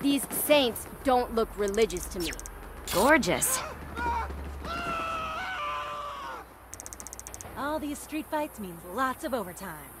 These saints don't look religious to me. Gorgeous. All these street fights means lots of overtime.